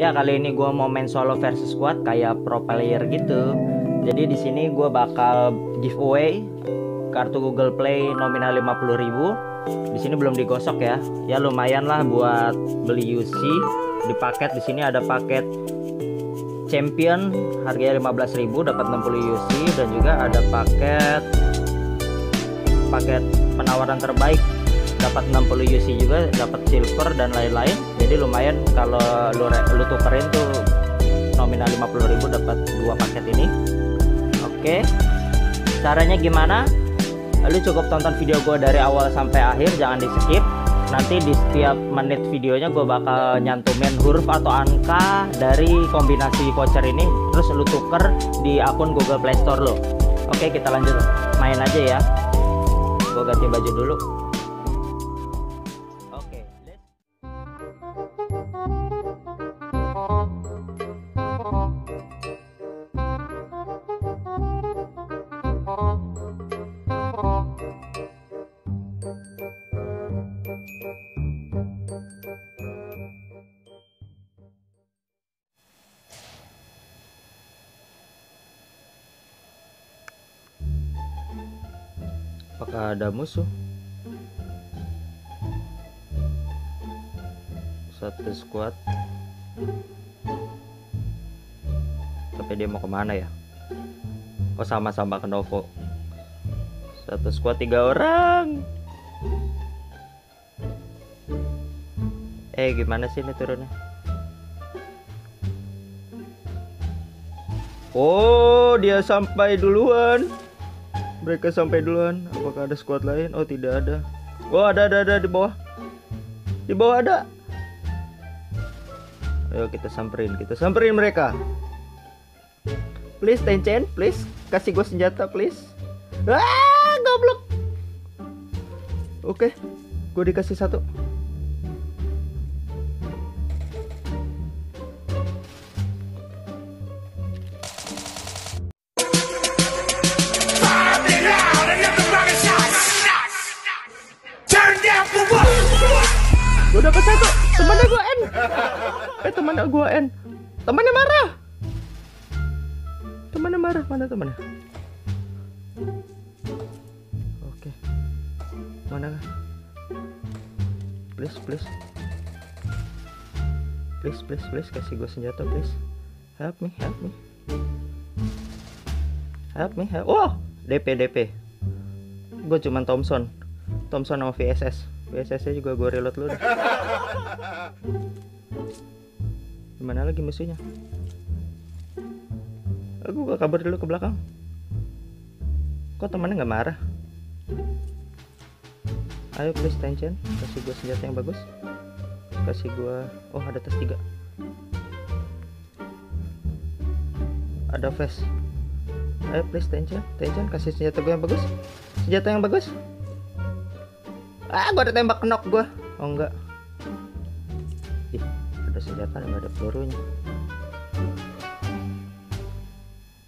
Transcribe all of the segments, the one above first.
Ya kali ini gue mau main solo versus squad kayak pro player gitu. Jadi di sini gue bakal giveaway kartu Google Play nominal 50.000. Di sini belum digosok ya. Ya lumayan lah buat beli UC. Di paket di sini ada paket champion harganya 15.000 dapat 60 UC dan juga ada paket paket penawaran terbaik dapat 60 UC juga dapat silver dan lain-lain. Jadi lumayan kalau lu, lu tukerin tuh nominal 50.000 dapat dua paket ini. Oke caranya gimana? Lu cukup tonton video gue dari awal sampai akhir jangan di skip. Nanti di setiap menit videonya gue bakal nyantumin huruf atau angka dari kombinasi voucher ini. Terus lu tuker di akun Google Play Store lo oke kita lanjut. Main aja ya. Gue ganti baju dulu apakah ada musuh. Satu squad. Tapi dia mau ke mana ya? Oh sama-sama ke Novo. Satu squad tiga orang. Eh gimana sih ini turunnya? Oh dia sampai duluan mereka sampai duluan. Apakah ada squad lain? Oh tidak ada. Oh ada ada ada di bawah. Di bawah ada. Ayo kita samperin kita samperin mereka. Please Tencent please. Kasih gue senjata please. Ah goblok. Oke gue dikasih satu temannya gue N temannya marah. Temannya marah. Mana temannya? Oke. Mana please please. Please please please kasih gue senjata please. Help me help me. Help me help. Oh DP DP gue cuman Thompson. Thompson sama VSS VSS nya juga gue reload lu dah Gimana lagi musuhnya Aku gak kabar dulu ke belakang. Kok temannya gak marah? Ayo please tension Kasih gue senjata yang bagus. Kasih gue Oh ada tas tiga. Ada vest. Ayo please tension Tension kasih senjata gue yang bagus. Senjata yang bagus. Ah gua ada tembak knock gua. Oh enggak ada senjata nggak ada pelurunya.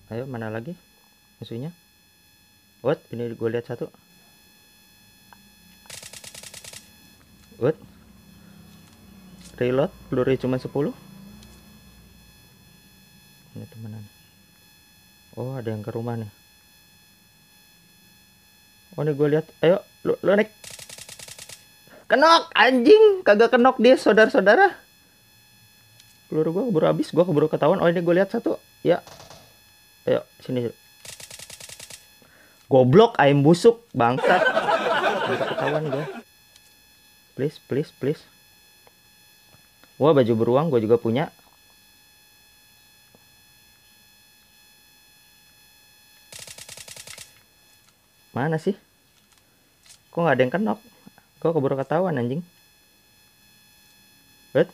Ayo mana lagi musuhnya? What? Ini gue lihat satu. What? Reload? Peluru cuma 10 ini temenan. Oh ada yang ke rumah nih. Oh ini gue lihat. Ayo lu, lu naik. Kenok anjing. Kagak kenok dia saudara-saudara peluru gua keburu habis gua keburu ketahuan. Oh ini gue lihat satu. Ya. Ayo sini. Goblok ayam busuk bangsat. Ketahuan gua. Please please please. Wah baju beruang gue juga punya. Mana sih? Kok nggak ada yang kenok? Kok keburu ketahuan anjing? Wait.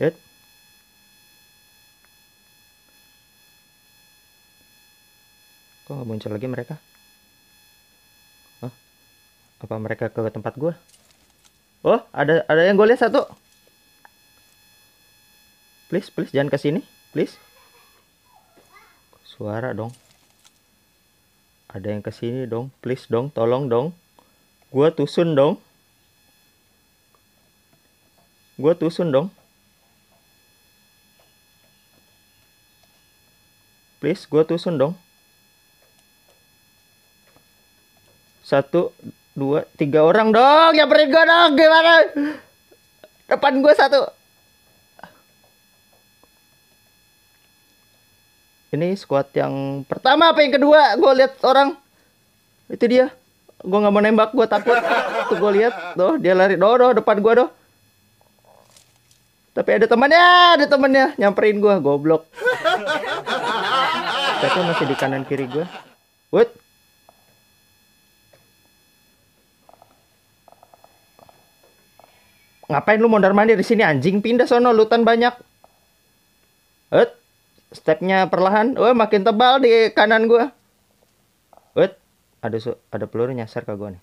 Wait. Kok nggak muncul lagi mereka? Oh, apa mereka ke tempat gua? Oh, ada ada yang gue lihat satu. Please, please jangan ke sini, please. Suara dong ada yang ke sini dong please dong tolong dong gua tusun dong Gue tusun dong. Please, gue tusun dong. Satu, dua, tiga orang dong. Ya beri gue dong. Gimana? Depan gue satu. Ini squad yang pertama apa yang kedua? Gue lihat orang. Itu dia. Gue nggak mau nembak. Gue takut. Tuh gue lihat. Tuh dia lari. Doh, doh depan gue doh. Tapi ada temannya, ada temannya nyamperin gue, goblok. Tapi masih di kanan kiri gue. What? Ngapain lu mondar mandir di sini anjing? Pindah sono lutan banyak. What? Stepnya perlahan. Oh, makin tebal di kanan gue. What? Ada ada peluru nyasar ke gue nih.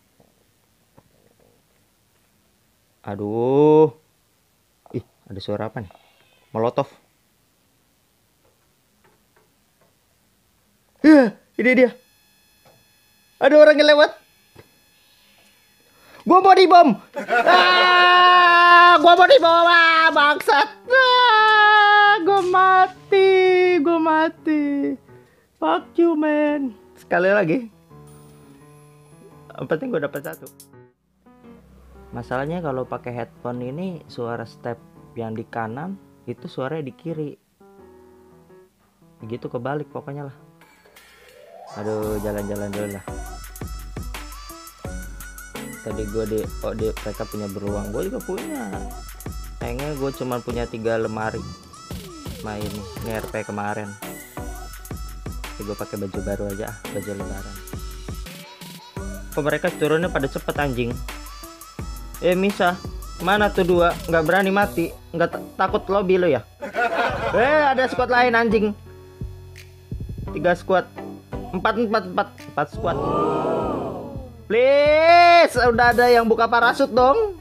Aduh. Ada suara apa nih? Molotov. Ya, ini dia. Ada orang yang lewat. Gua mau dibom. Ah, gua mau dibom. Ah, bangsat. Ah, gua mati. Gua mati. Fuck you, man. Sekali lagi. Yang penting gua dapat satu. Masalahnya kalau pakai headphone ini suara step yang di kanan itu suaranya di kiri gitu kebalik pokoknya lah aduh jalan-jalan dulu lah tadi gue di oh di mereka punya beruang gue juga punya kayaknya gue cuma punya tiga lemari main ini RP kemarin Jadi gue pakai baju baru aja baju lebaran kok mereka turunnya pada cepet anjing eh Misa Mana tuh dua? Nggak berani mati. Nggak takut lobby lo ya? Eh, ada squad lain anjing. Tiga squad. Empat, empat, empat. Empat squad. Please, udah ada yang buka parasut dong.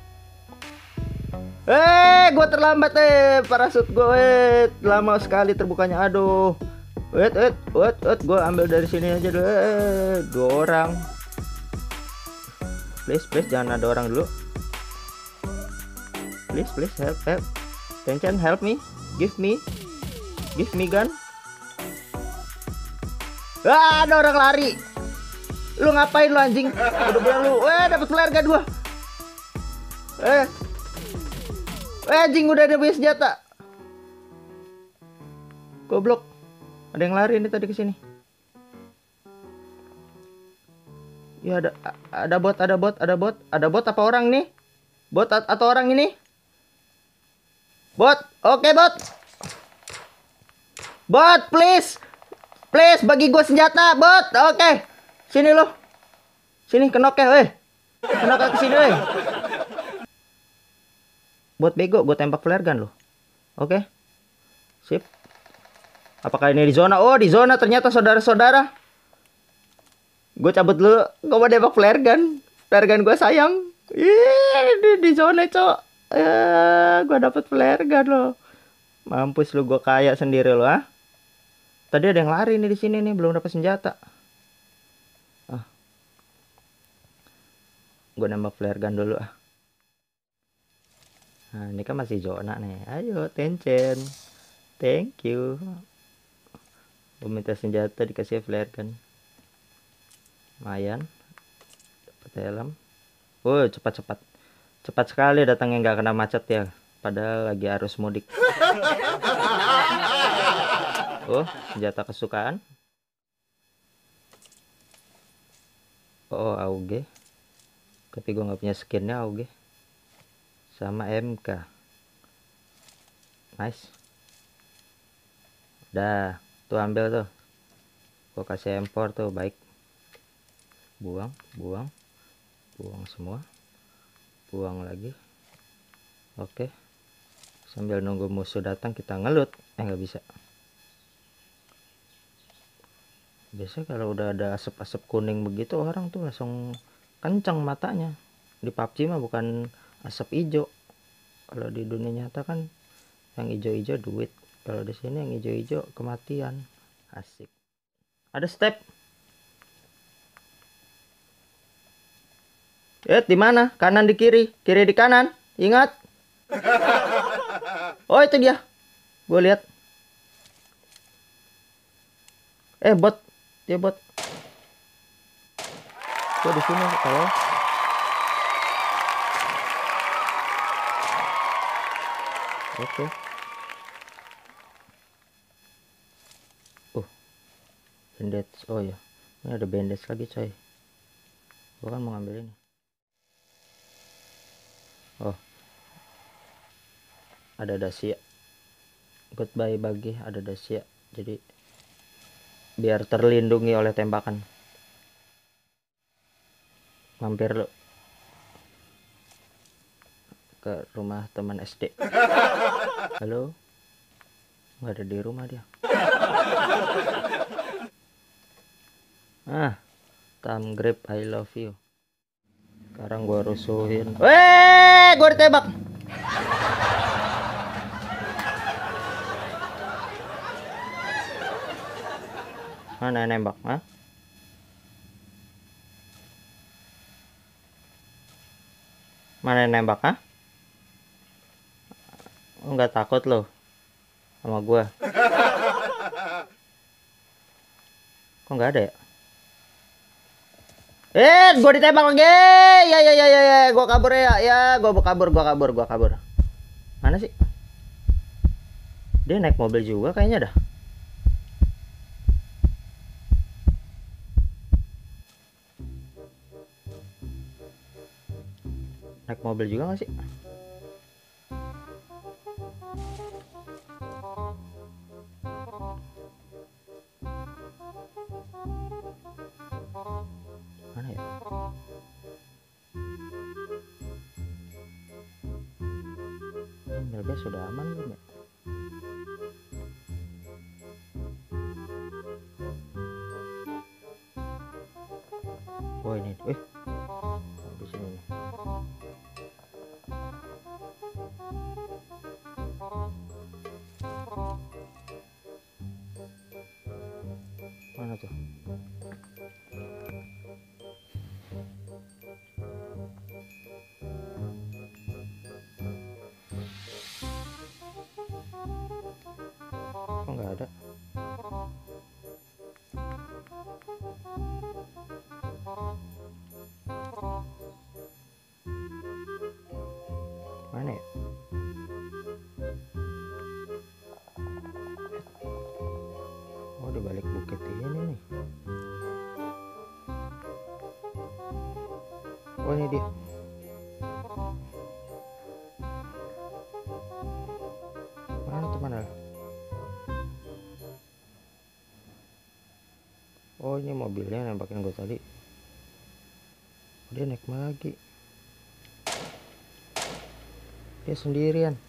Eh, gue terlambat eh parasut gue eh lama sekali terbukanya. Aduh. Wait, wait, wait, wait, gue ambil dari sini aja dulu. Eh, dua orang. Please, please jangan ada orang dulu please please help help Tencent help me give me give me gun ah ada orang lari. Lu ngapain lu anjing? Udah bilang lu. Eh dapat flare gak dua eh. Eh anjing udah ada punya senjata goblok. Ada yang lari ini tadi ke sini. Ya ada ada bot ada bot ada bot. Ada bot apa orang nih? Bot atau orang ini? Bot, oke okay, bot. Bot, please. Please bagi gue senjata, bot. Oke. Okay. Sini lo. Sini kenok ya, weh. Kenok ke sini, weh. Bot bego, gue tembak flare gun lo. Oke. Okay. Sip. Apakah ini di zona? Oh, di zona ternyata saudara-saudara. Gue cabut dulu. Gue mau tembak flare gun. Flare gun gue sayang. Ih, di, di zona, cok eh gue dapet flare gun lo mampus lu gue kaya sendiri lo ah tadi ada yang lari nih di sini nih belum dapat senjata. Ah. Gue nambah flare gun dulu ah. Nah ini kan masih zona nih. Ayo tencent. Thank you. Gue minta senjata dikasih flare gun. Lumayan. Dapat helm. Oh cepat-cepat. Cepat sekali datangnya nggak kena macet ya. Padahal lagi arus mudik. Oh, senjata kesukaan. Oh, AUG. Tapi gue nggak punya skinnya AUG. Sama MK. Nice. Udah, tuh ambil tuh. Gue kasih impor tuh, baik. Buang, buang. Buang semua buang lagi oke sambil nunggu musuh datang kita ngelut eh nggak bisa biasa kalau udah ada asap-asap kuning begitu orang tuh langsung kencang matanya di PUBG mah bukan asap hijau kalau di dunia nyata kan yang hijau-hijau duit kalau di sini yang hijau-hijau kematian asik ada step Eh, di mana? Kanan di kiri, kiri di kanan. Ingat. Oh itu dia. Gue lihat. Eh bot. Dia bot. Gue di sini kalau. Oke. Uh. Bandage. Oh ya. Ini ada bandage lagi coy. Gue kan mau ngambil ini. Oh. Ada dasia. Goodbye bagi ada dasia. Jadi biar terlindungi oleh tembakan. Mampir lo ke rumah teman SD. Halo? Nggak ada di rumah dia. Ah, Tam Grip I love you. Sekarang gua rusuhin. Weh, gua ditembak. Mana yang nembak? Hah? Mana yang nembak? Hah? Enggak takut loh sama gua. Kok nggak ada ya? Eh, gua ditembak lagi. Ya ya ya ya ya, gua kabur ya. Ya, gua kabur, gua kabur, gua kabur. Mana sih? Dia naik mobil juga kayaknya dah. Naik mobil juga gak sih? Mana tuh? Oh ini dia. Mana tuh mana? Oh ini mobilnya nembakin gue tadi. Dia naik lagi. Dia sendirian.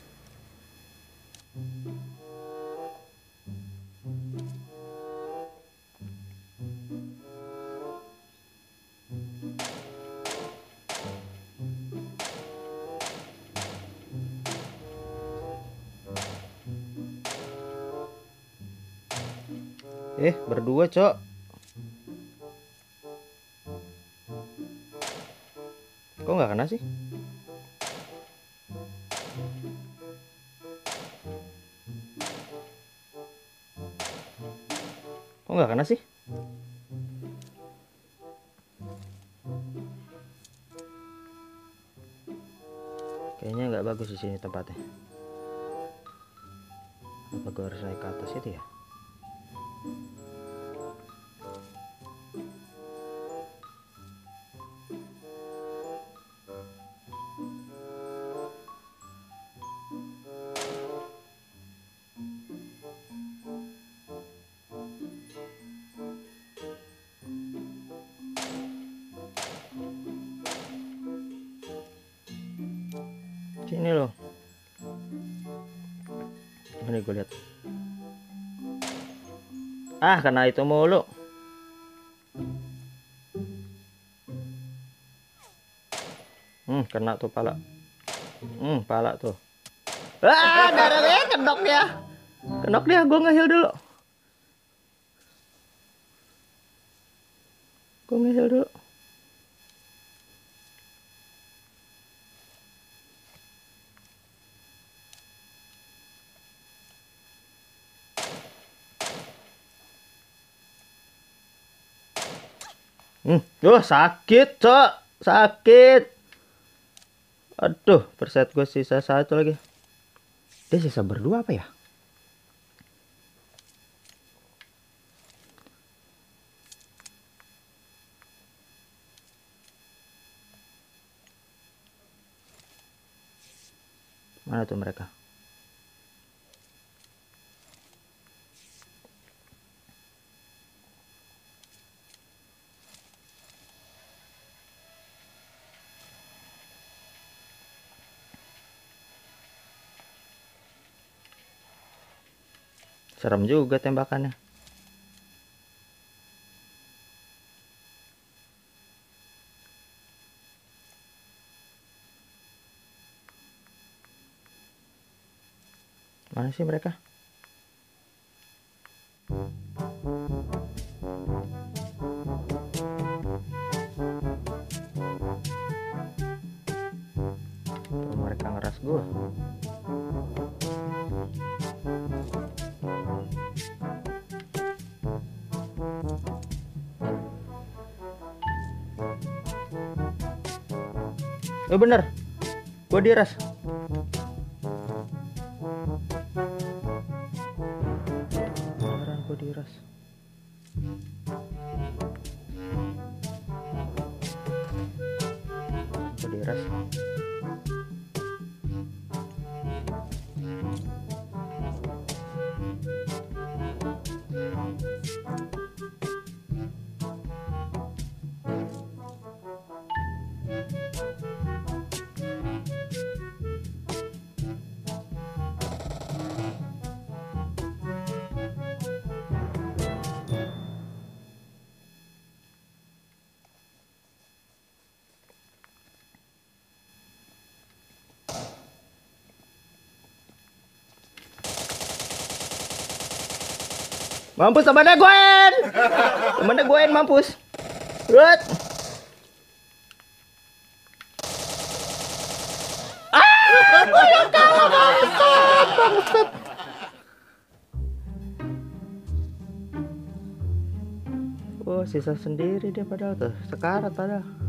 Eh, berdua, Cok. Kok nggak kena sih? Kok nggak kena sih? Kayaknya nggak bagus di sini tempatnya. Apa gue harus naik ke atas itu ya? Sini loh. Ini gue lihat. Ah, kena itu mulu. Hmm, kena tuh pala. Hmm, pala tuh. Ah, darahnya kenok dia. Kenok dia, gue ngehil dulu. Gue ngehil dulu. Hmm, wah sakit, cok. Sakit. Aduh, perset gue sisa satu lagi. Dia sisa berdua apa ya? Mana tuh mereka? Serem juga tembakannya. Mana sih mereka? Mereka ngeras gua. Oh bener, gua diras. Beneran gua diras. Gua diras. Mampus temannya Gwen. Temannya Gwen mampus. What? Oh, sisa sendiri dia padahal tuh. Sekarat padahal.